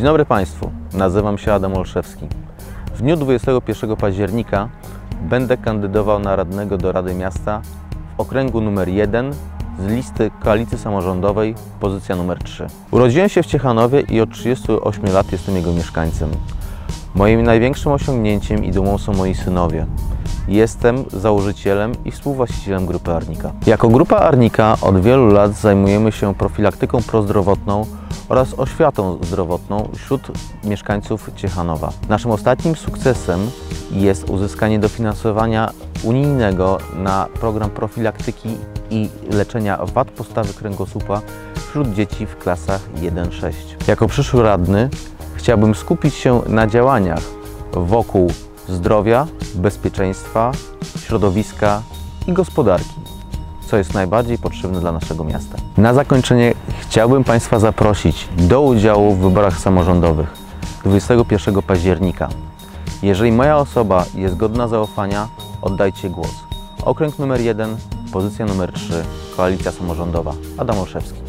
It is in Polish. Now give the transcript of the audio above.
Dzień dobry Państwu, nazywam się Adam Olszewski. W dniu 21 października będę kandydował na radnego do Rady Miasta w okręgu numer 1 z listy koalicji samorządowej, pozycja numer 3. Urodziłem się w Ciechanowie i od 38 lat jestem jego mieszkańcem. Moim największym osiągnięciem i dumą są moi synowie. Jestem założycielem i współwłaścicielem Grupy Arnika. Jako Grupa Arnika od wielu lat zajmujemy się profilaktyką prozdrowotną oraz oświatą zdrowotną wśród mieszkańców Ciechanowa. Naszym ostatnim sukcesem jest uzyskanie dofinansowania unijnego na program profilaktyki i leczenia wad postawy kręgosłupa wśród dzieci w klasach 1-6. Jako przyszły radny chciałbym skupić się na działaniach wokół zdrowia, bezpieczeństwa, środowiska i gospodarki, co jest najbardziej potrzebne dla naszego miasta. Na zakończenie chciałbym Państwa zaprosić do udziału w wyborach samorządowych 21 października. Jeżeli moja osoba jest godna zaufania, oddajcie głos. Okręg numer 1, pozycja numer 3, koalicja samorządowa. Adam Olszewski.